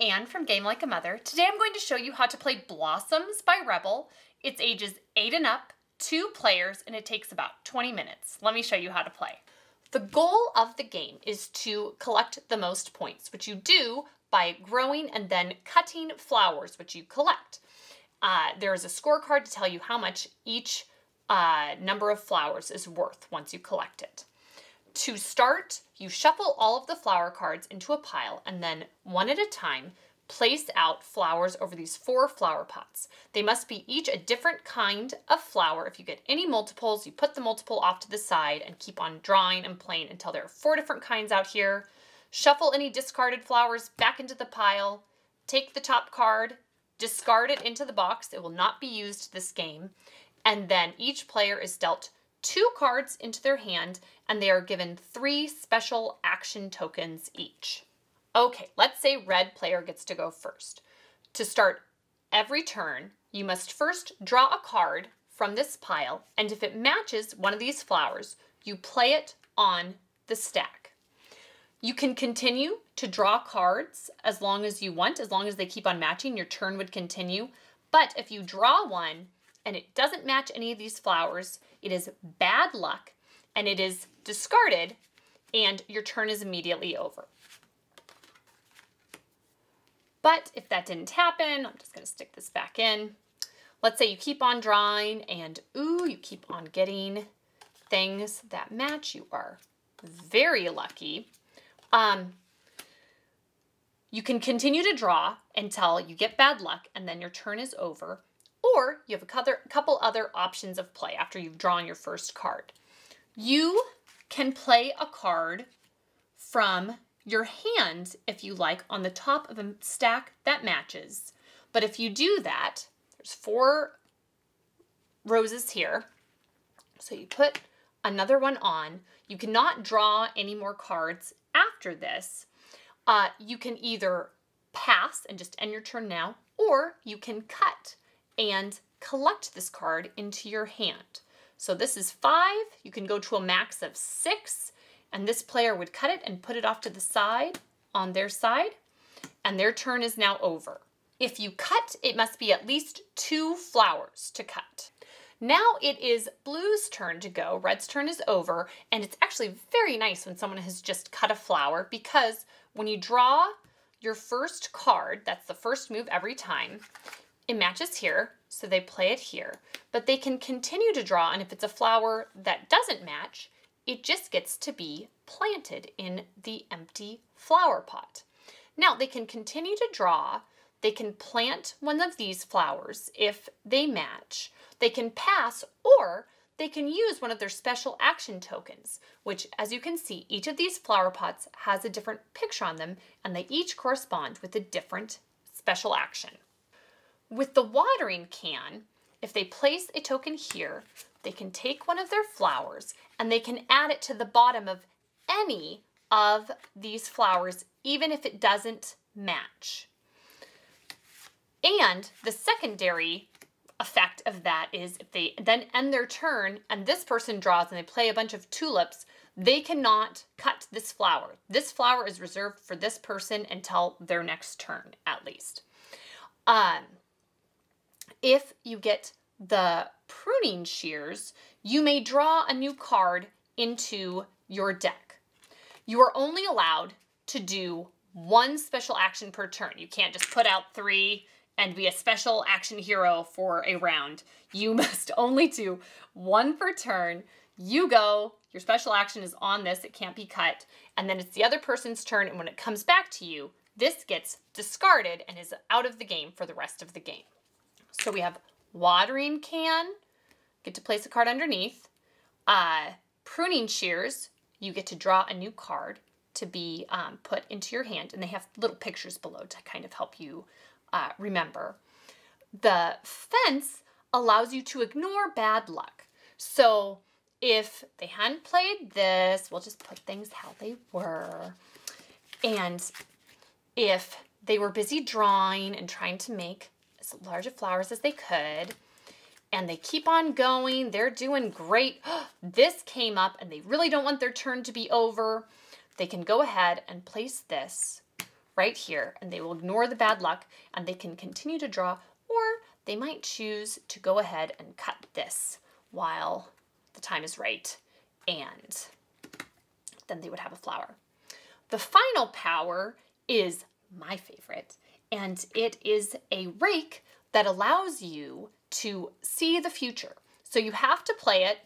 Anne from Game Like a Mother. Today I'm going to show you how to play Blossoms by Rebel. It's ages 8 and up, 2 players, and it takes about 20 minutes. Let me show you how to play. The goal of the game is to collect the most points, which you do by growing and then cutting flowers, which you collect. Uh, there is a scorecard to tell you how much each uh, number of flowers is worth once you collect it. To start, you shuffle all of the flower cards into a pile and then, one at a time, place out flowers over these four flower pots. They must be each a different kind of flower. If you get any multiples, you put the multiple off to the side and keep on drawing and playing until there are four different kinds out here. Shuffle any discarded flowers back into the pile. Take the top card, discard it into the box. It will not be used this game. And then each player is dealt two cards into their hand and they are given three special action tokens each. Okay, let's say red player gets to go first. To start every turn, you must first draw a card from this pile, and if it matches one of these flowers, you play it on the stack. You can continue to draw cards as long as you want, as long as they keep on matching, your turn would continue. But if you draw one and it doesn't match any of these flowers, it is bad luck and it is discarded and your turn is immediately over. But if that didn't happen, I'm just gonna stick this back in. Let's say you keep on drawing and ooh, you keep on getting things that match. You are very lucky. Um, you can continue to draw until you get bad luck and then your turn is over. Or you have a couple other options of play after you've drawn your first card. You can play a card from your hand, if you like, on the top of a stack that matches. But if you do that, there's four roses here. So you put another one on. You cannot draw any more cards after this. Uh, you can either pass and just end your turn now, or you can cut and collect this card into your hand. So this is five, you can go to a max of six, and this player would cut it and put it off to the side on their side, and their turn is now over. If you cut, it must be at least two flowers to cut. Now it is blue's turn to go, red's turn is over, and it's actually very nice when someone has just cut a flower because when you draw your first card, that's the first move every time, it matches here, so they play it here. But they can continue to draw, and if it's a flower that doesn't match, it just gets to be planted in the empty flower pot. Now, they can continue to draw. They can plant one of these flowers if they match. They can pass, or they can use one of their special action tokens, which, as you can see, each of these flower pots has a different picture on them, and they each correspond with a different special action. With the watering can, if they place a token here, they can take one of their flowers and they can add it to the bottom of any of these flowers, even if it doesn't match. And the secondary effect of that is if they then end their turn and this person draws and they play a bunch of tulips, they cannot cut this flower. This flower is reserved for this person until their next turn, at least. Um, if you get the pruning shears, you may draw a new card into your deck. You are only allowed to do one special action per turn. You can't just put out three and be a special action hero for a round. You must only do one per turn. You go, your special action is on this, it can't be cut, and then it's the other person's turn, and when it comes back to you, this gets discarded and is out of the game for the rest of the game. So we have watering can, get to place a card underneath. Uh, pruning shears, you get to draw a new card to be um, put into your hand, and they have little pictures below to kind of help you uh, remember. The fence allows you to ignore bad luck. So if they hadn't played this, we'll just put things how they were. And if they were busy drawing and trying to make large of flowers as they could. And they keep on going. They're doing great. this came up and they really don't want their turn to be over. They can go ahead and place this right here and they will ignore the bad luck and they can continue to draw or they might choose to go ahead and cut this while the time is right and then they would have a flower. The final power is my favorite and it is a rake that allows you to see the future. So you have to play it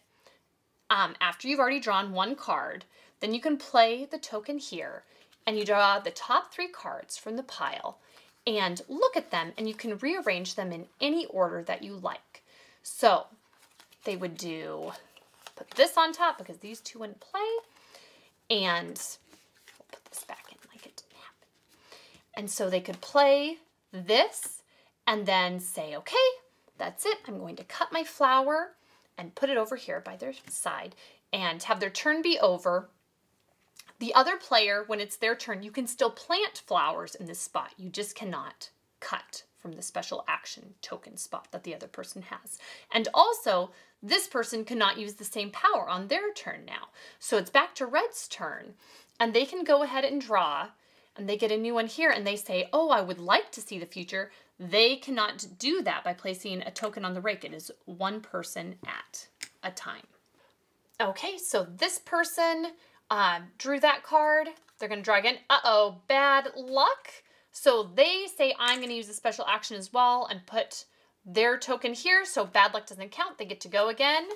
um, after you've already drawn one card. Then you can play the token here and you draw the top three cards from the pile and look at them and you can rearrange them in any order that you like. So they would do, put this on top because these two wouldn't play and we'll put this back in like it didn't happen. And so they could play this and then say, okay, that's it. I'm going to cut my flower and put it over here by their side and have their turn be over. The other player, when it's their turn, you can still plant flowers in this spot. You just cannot cut from the special action token spot that the other person has. And also, this person cannot use the same power on their turn now. So it's back to red's turn, and they can go ahead and draw, and they get a new one here, and they say, oh, I would like to see the future. They cannot do that by placing a token on the rake. It is one person at a time. Okay, so this person uh, drew that card. They're going to draw again. Uh-oh, bad luck. So they say, I'm going to use a special action as well and put their token here. So bad luck doesn't count. They get to go again.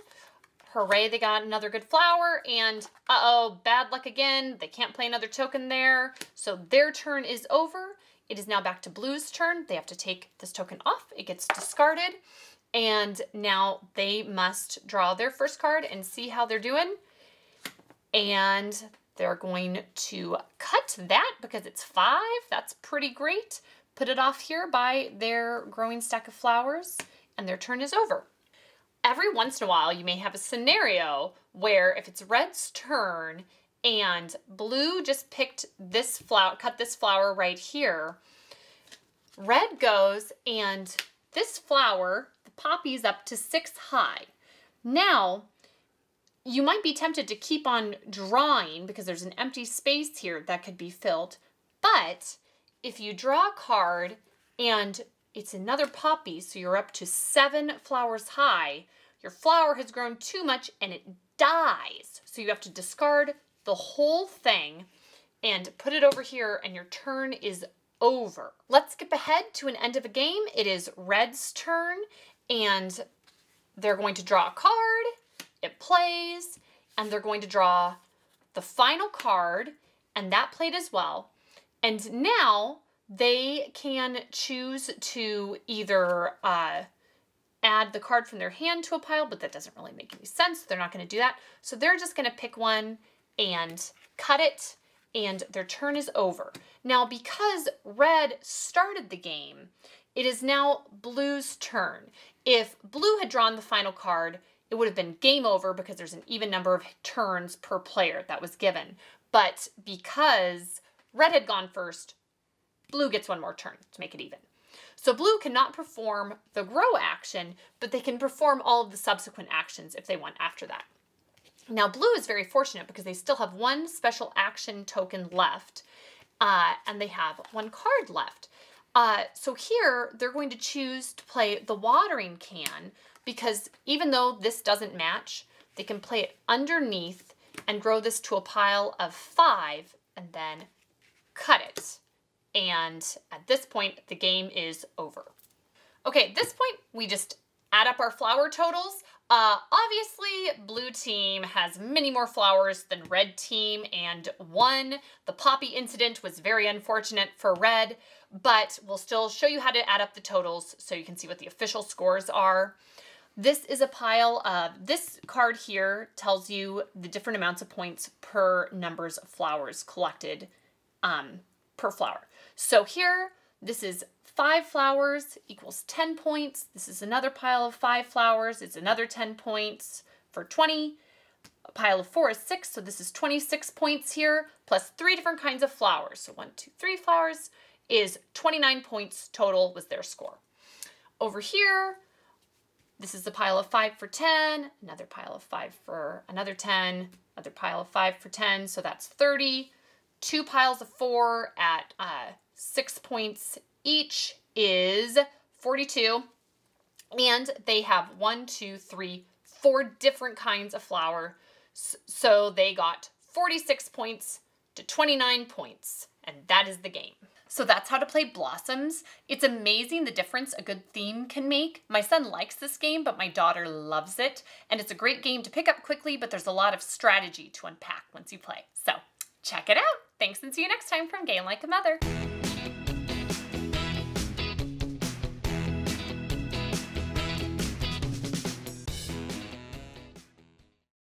Hooray, they got another good flower. And uh-oh, bad luck again. They can't play another token there. So their turn is over. It is now back to blue's turn. They have to take this token off. It gets discarded. And now they must draw their first card and see how they're doing. And they're going to cut that because it's five. That's pretty great. Put it off here by their growing stack of flowers and their turn is over. Every once in a while, you may have a scenario where if it's red's turn and blue just picked this flower, cut this flower right here. Red goes and this flower, the poppy's up to six high. Now, you might be tempted to keep on drawing because there's an empty space here that could be filled. But if you draw a card and it's another poppy, so you're up to seven flowers high, your flower has grown too much and it dies. So you have to discard the whole thing and put it over here and your turn is over. Let's skip ahead to an end of a game. It is Red's turn and they're going to draw a card, it plays, and they're going to draw the final card and that played as well. And now they can choose to either uh, add the card from their hand to a pile, but that doesn't really make any sense. They're not going to do that. So they're just going to pick one and cut it and their turn is over. Now, because red started the game, it is now blue's turn. If blue had drawn the final card, it would have been game over because there's an even number of turns per player that was given. But because red had gone first, blue gets one more turn to make it even. So blue cannot perform the grow action, but they can perform all of the subsequent actions if they want after that. Now, blue is very fortunate because they still have one special action token left, uh, and they have one card left. Uh, so here, they're going to choose to play the watering can because even though this doesn't match, they can play it underneath and grow this to a pile of five and then cut it. And at this point, the game is over. Okay, at this point, we just add up our flower totals. Uh, obviously, blue team has many more flowers than red team, and one, the poppy incident was very unfortunate for red, but we'll still show you how to add up the totals so you can see what the official scores are. This is a pile of, this card here tells you the different amounts of points per numbers of flowers collected um, per flower. So here, this is five flowers equals 10 points. This is another pile of five flowers. It's another 10 points for 20. A pile of four is six, so this is 26 points here, plus three different kinds of flowers. So one, two, three flowers is 29 points total was their score. Over here, this is a pile of five for 10, another pile of five for another 10, another pile of five for 10, so that's 30. Two piles of four at uh, six points each is 42. And they have one, two, three, four different kinds of flower. So they got 46 points to 29 points. And that is the game. So that's how to play Blossoms. It's amazing the difference a good theme can make. My son likes this game, but my daughter loves it. And it's a great game to pick up quickly, but there's a lot of strategy to unpack once you play. So check it out. Thanks and see you next time from Game Like a Mother.